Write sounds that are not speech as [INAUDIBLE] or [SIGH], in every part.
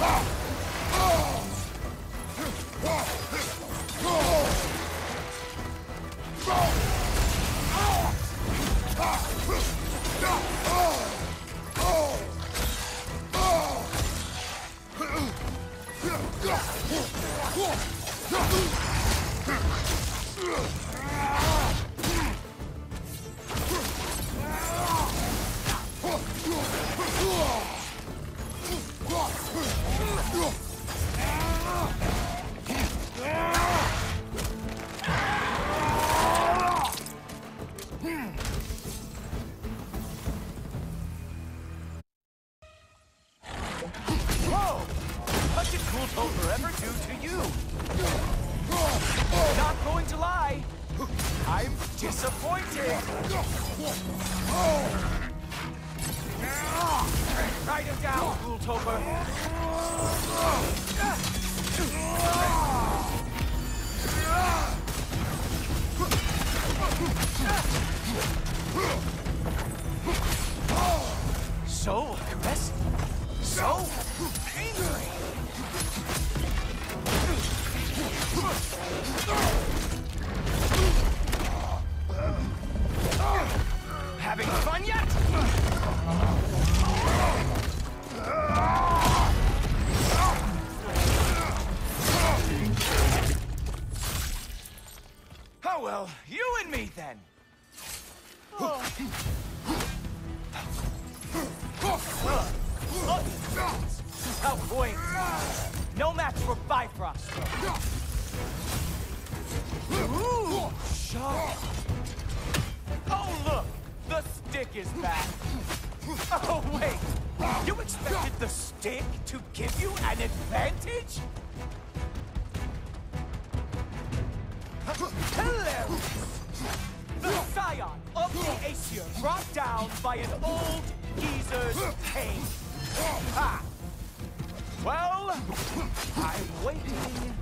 Ah! Disappointed. Him down, Cool So aggressive. So angry. Bifrost. Ooh, sharp. Oh look, the stick is back. Oh wait, you expected the stick to give you an advantage? Hilarious! The scion of the Aesir brought down by an old geezer's pain. Ha! I'm waiting.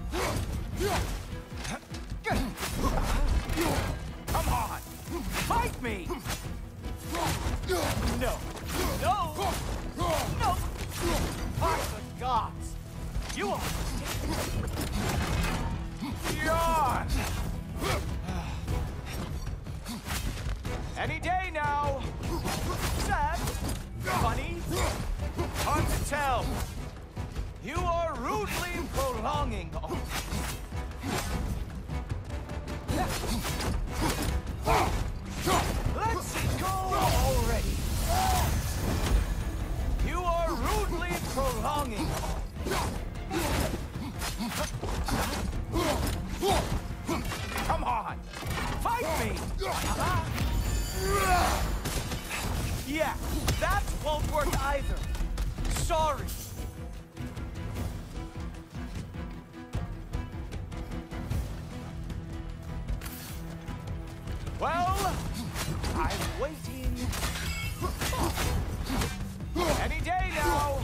Prolonging. Let's go already. You are rudely prolonging. Come on! Fight me! Yeah, that won't work either. Sorry. Well, I'm waiting. Any day now.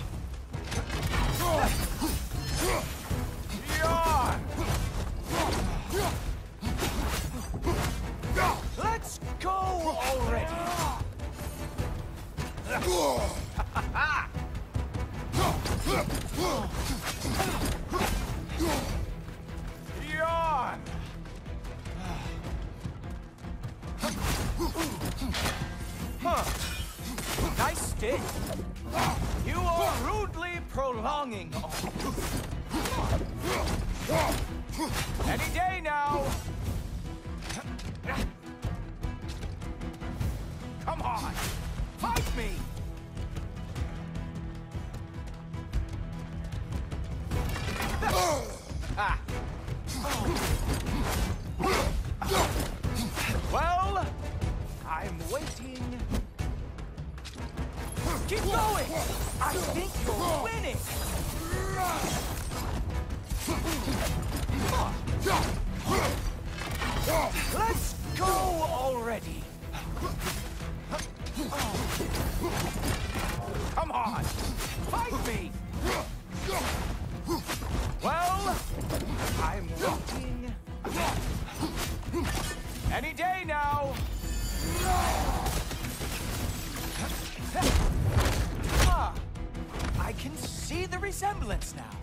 Resemblance now.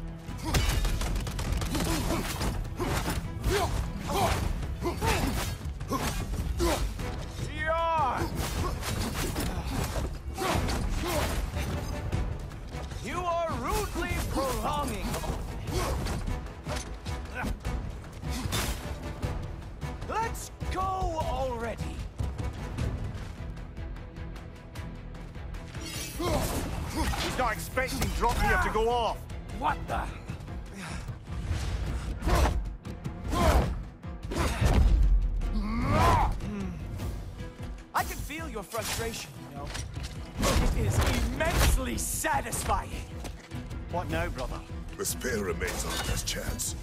Not expecting Draupnir to go off. What the? I can feel your frustration, you know. It is immensely satisfying. What now, brother? The spear remains our best chance.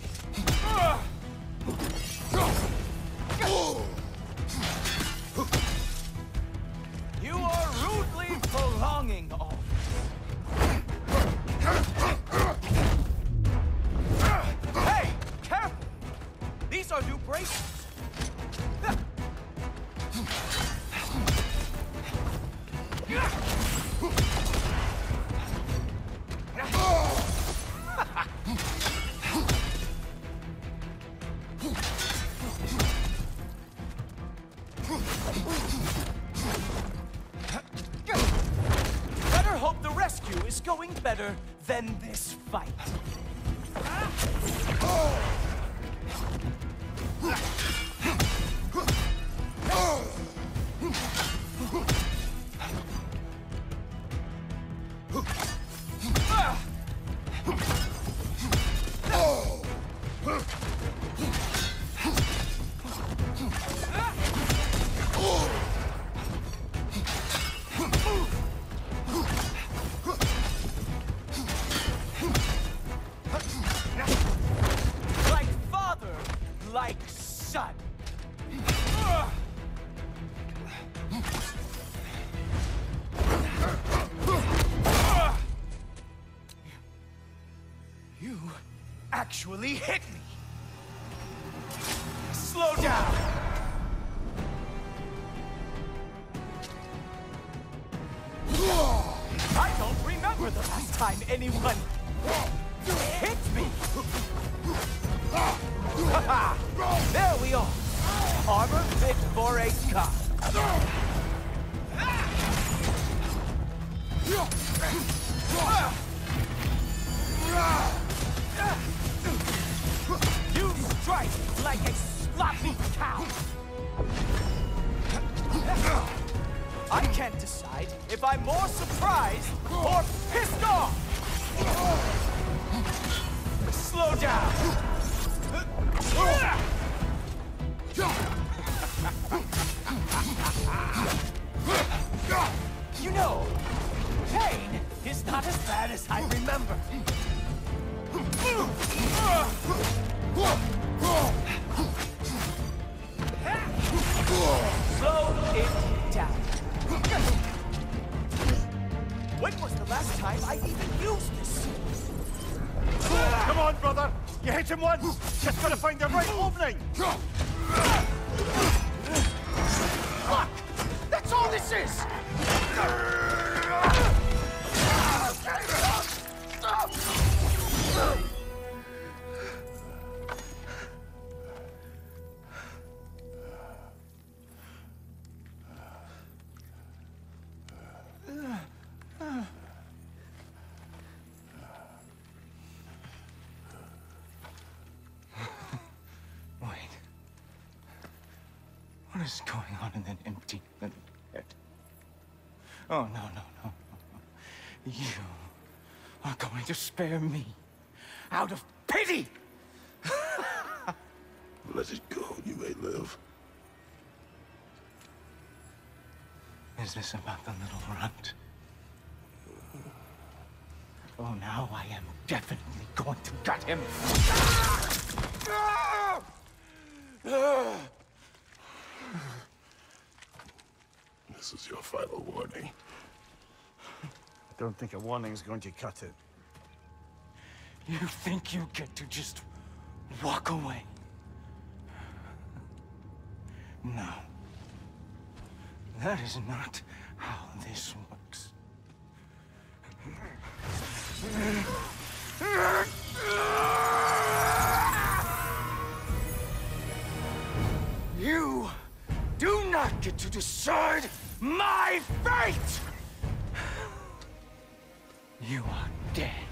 Actually hit me. Slow down. I don't remember the last time anyone hit me. [LAUGHS] there we are. Armor fit for a cop. You [LAUGHS] strike like a sloppy cow. I can't decide if I'm more surprised or pissed off. Slow down. On, brother. You hit him once. Just gotta find the right opening. Look! That's all this is! Is going on in that empty little head? Oh, no, no, no, no. no. You are going to spare me out of pity! [LAUGHS] Let it go, you may live. Is this about the little runt? Oh, now I am definitely going to gut him. [LAUGHS] This is your final warning. I don't think a warning's going to cut it. You think you get to just walk away? No. That is not how this works. To decide my fate! [SIGHS] You are dead,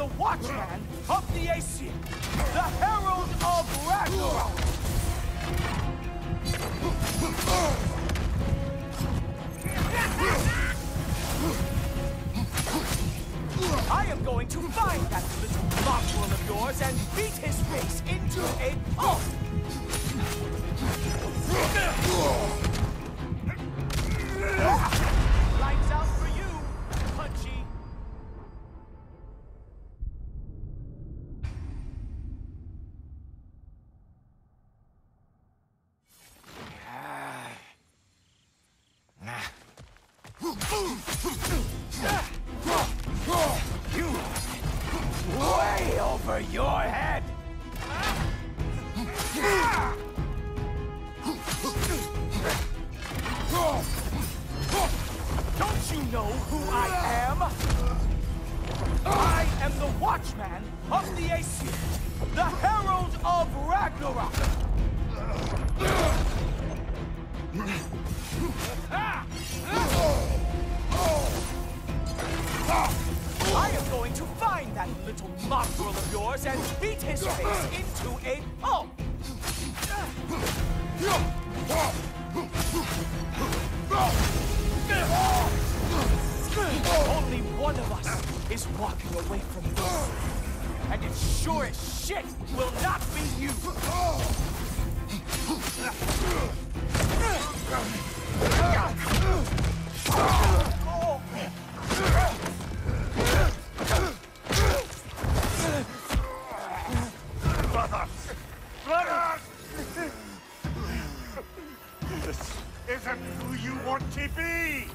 the Watchman of the Aesir, the Herald of Ragnarok! I am going to find that little mongrel of yours and beat his face into a pulp! Ah! Know who I am? I am the Watchman of the Aesir, the Herald of Ragnarok! I am going to find that little mongrel of yours and beat his face into a pulp! Sure as shit will not be you! Brother! Brother! This isn't who you want to be!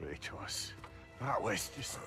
Kratos, that was just...